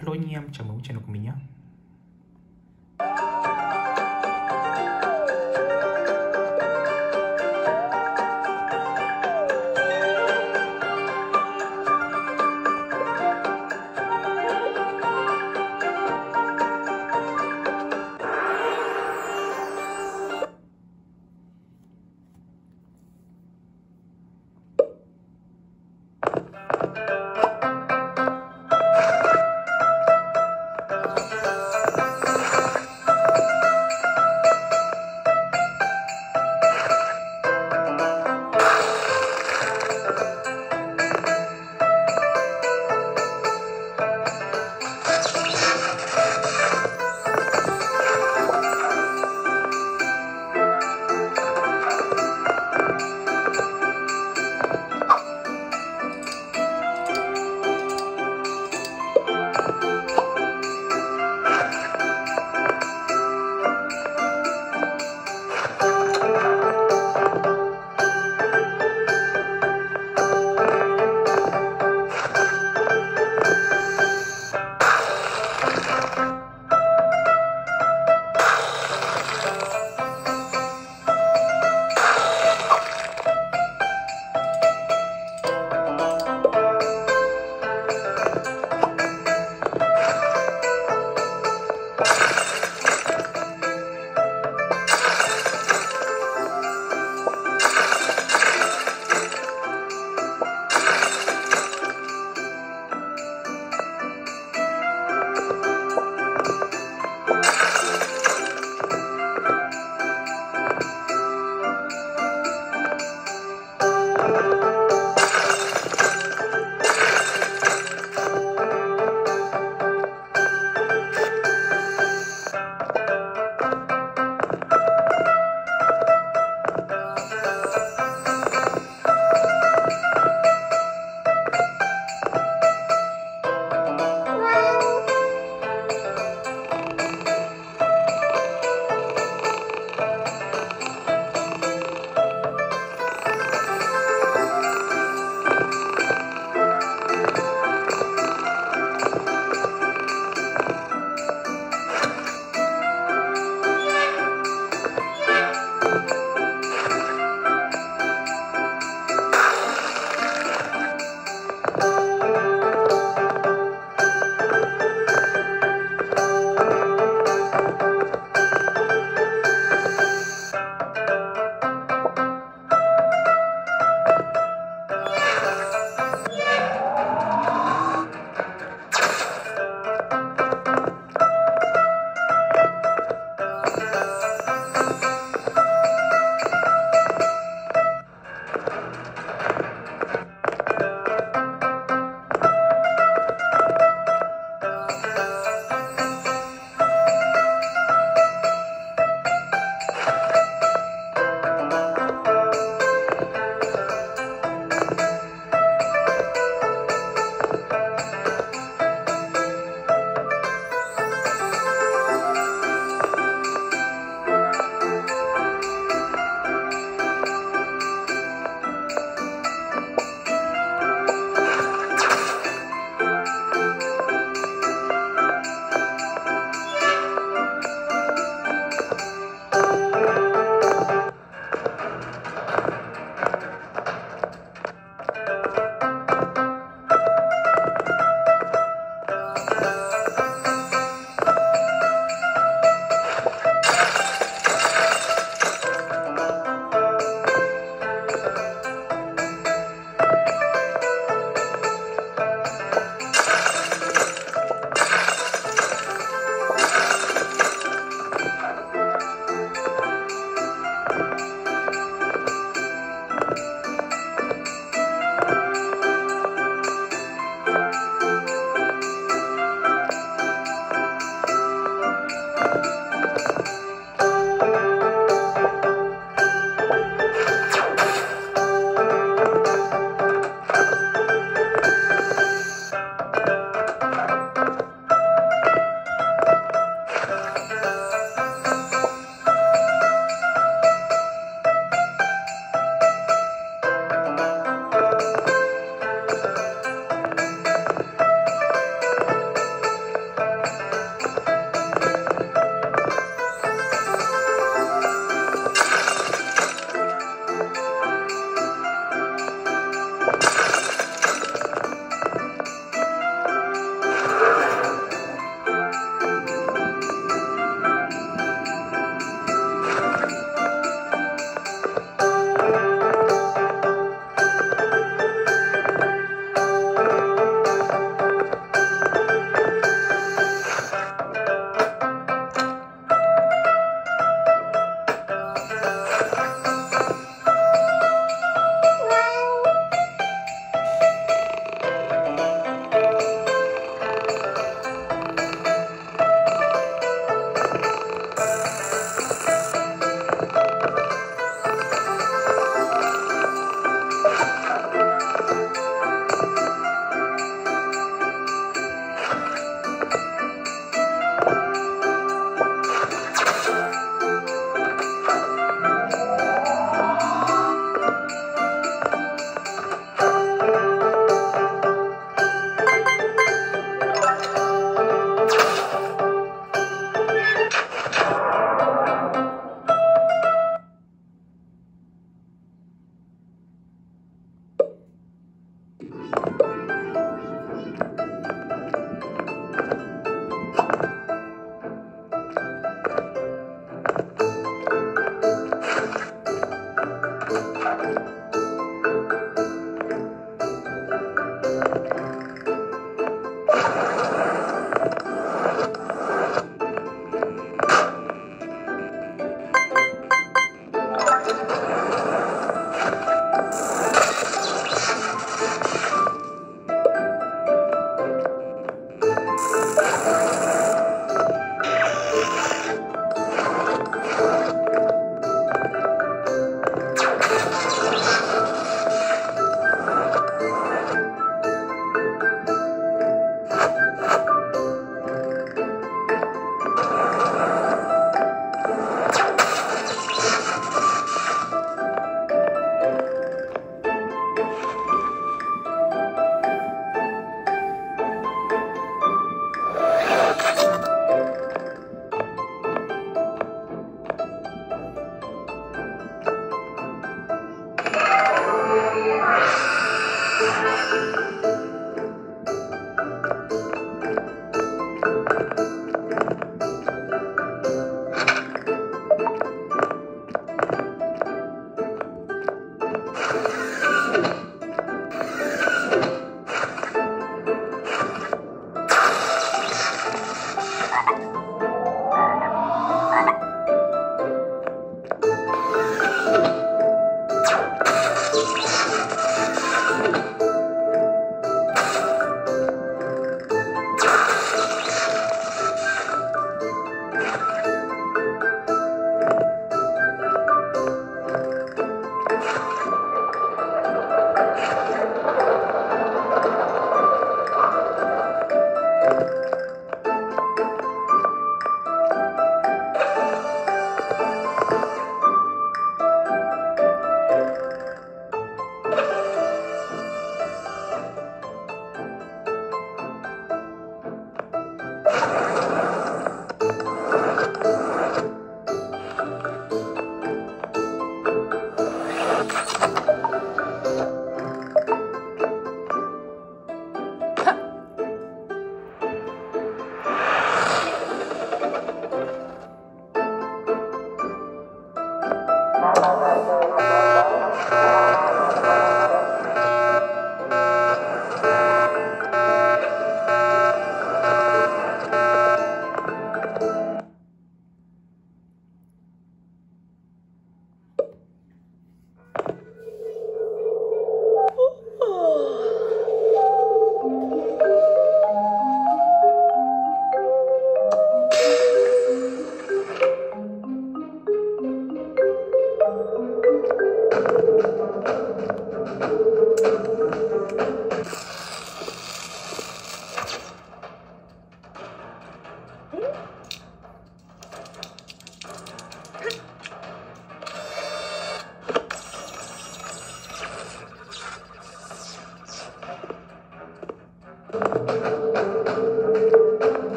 Hello anh em, chào mừng channel của mình nhé.